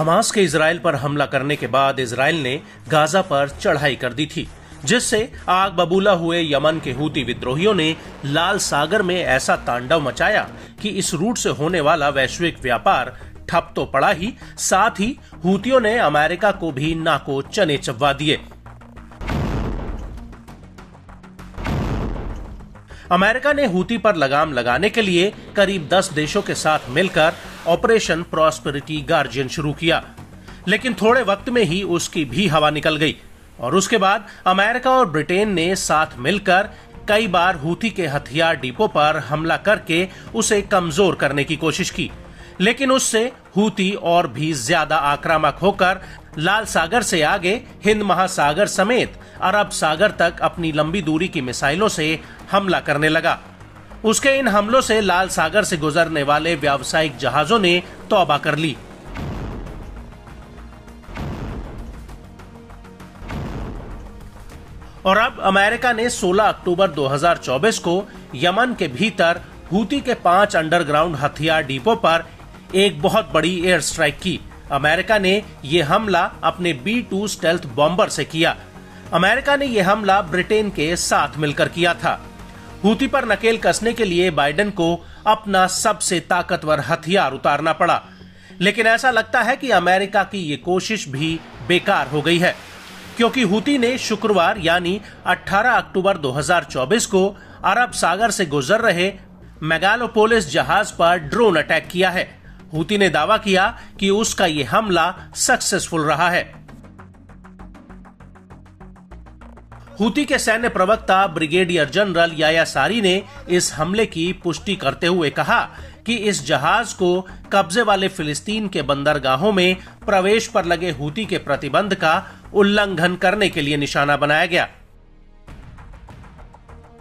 Hamas के Israel पर हमला करने के बाद इसराइल ने गाजा पर चढ़ाई कर दी थी, जिससे आग बबूला हुए यमन के हूती विद्रोहियों ने लाल सागर में ऐसा तांडव मचाया कि इस रूट से होने वाला वैश्विक व्यापार ठप तो पड़ा ही, साथ ही हूतियों ने अमेरिका को भी नाको चने चबवा दिए। अमेरिका ने हूती पर लगाम लगाने के लिए करीब 10 देशों के साथ मिलकर ऑपरेशन प्रॉस्पेरिटी गार्जियन शुरू किया। लेकिन थोड़े वक्त में ही उसकी भी हवा निकल गई। और उसके बाद अमेरिका और ब्रिटेन ने साथ मिलकर कई बार हूती के हथियार डिपो पर हमला करके उसे कमज़ोर करने की कोशिश की। लेकिन उससे हूती और भी ज़्यादा आक्रामक होकर लाल सागर से आगे, हिंद महासागर समेत अरब सागर तक अपनी लंबी दूरी की मिसाइलों से हमला करने लगा। उसके इन हमलों से लाल सागर से गुजरने वाले व्यावसायिक जहाजों ने तौबा कर ली। और अब अमेरिका ने 16 अक्टूबर 2024 को यमन के भीतर हूती के पाँच अंडरग्राउंड हथियार डिपो पर एक बहुत बड़ी एयर स्ट्राइक की। अमेरिका ने यह हमला अपने बी टू स्टेल्थ बॉम्बर से किया। अमेरिका ने यह हमला ब्रिटेन के साथ मिलकर किया था। हूती पर नकेल कसने के लिए बाइडेन को अपना सबसे ताकतवर हथियार उतारना पड़ा। लेकिन ऐसा लगता है कि अमेरिका की ये कोशिश भी बेकार हो गई है, क्योंकि हूती ने शुक्रवार यानी 18 अक्टूबर 2024 को अरब सागर से गुजर रहे मेगालोपोलिस जहाज़ पर ड्रोन अटैक किया है। हूती ने दावा किया कि उसका ये हमला सक्सेसफुल रहा है। हूती के सैन्य प्रवक्ता ब्रिगेडियर जनरल याया सारी ने इस हमले की पुष्टि करते हुए कहा कि इस जहाज को कब्जे वाले फिलिस्तीन के बंदरगाहों में प्रवेश पर लगे हूती के प्रतिबंध का उल्लंघन करने के लिए निशाना बनाया गया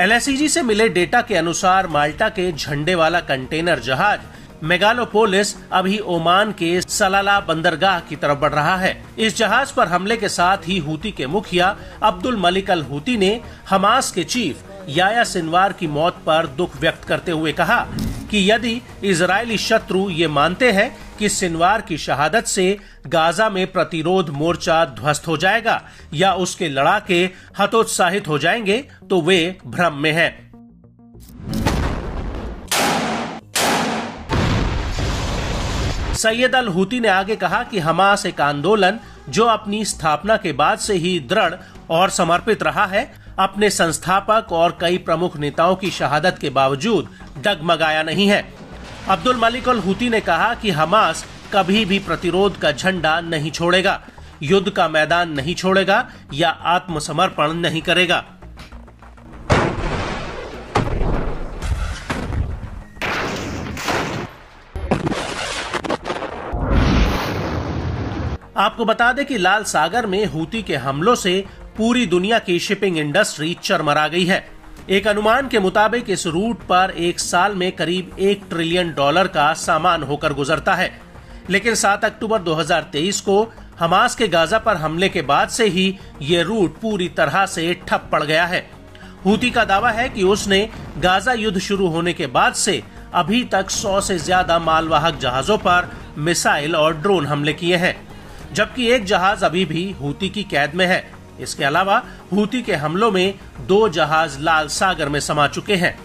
एलएसईजी से मिले डेटा के अनुसार माल्टा के झंडे वाला कंटेनर जहाज मेगालोपोलिस अभी ओमान के सलाला बंदरगाह की तरफ बढ़ रहा है इस जहाज पर हमले के साथ ही हूती के मुखिया अब्दुल मलिक अल हूती ने हमास के चीफ याया सिनवार की मौत पर दुख व्यक्त करते हुए कहा कि यदि इजरायली शत्रु ये मानते हैं कि सिनवार की शहादत से गाजा में प्रतिरोध मोर्चा ध्वस्त हो जाएगा या उसके लड़ाके हतोत्साहित हो जाएँगे तो वे भ्रम में हैं। सैयद अल हूती ने आगे कहा कि हमास एक आंदोलन जो अपनी स्थापना के बाद से ही दृढ़ और समर्पित रहा है अपने संस्थापक और कई प्रमुख नेताओं की शहादत के बावजूद डगमगाया नहीं है। अब्दुल मलिक अल हूती ने कहा कि हमास कभी भी प्रतिरोध का झंडा नहीं छोड़ेगा, युद्ध का मैदान नहीं छोड़ेगा या आत्मसमर्पण नहीं करेगा। आपको बता दें कि लाल सागर में हूती के हमलों से पूरी दुनिया की शिपिंग इंडस्ट्री चरमरा गई है। एक अनुमान के मुताबिक इस रूट पर एक साल में करीब एक ट्रिलियन डॉलर का सामान होकर गुजरता है। लेकिन 7 अक्टूबर 2023 को हमास के गाजा पर हमले के बाद से ही ये रूट पूरी तरह से ठप पड़ गया है। हूती का दावा है कि उसने गाजा युद्ध शुरू होने के बाद से अभी तक 100 से ज़्यादा मालवाहक जहाजों पर मिसाइल और ड्रोन हमले किए हैं, जबकि एक जहाज़ अभी भी हूती की कैद में है। इसके अलावा हूती के हमलों में दो जहाज़ लाल सागर में समा चुके हैं।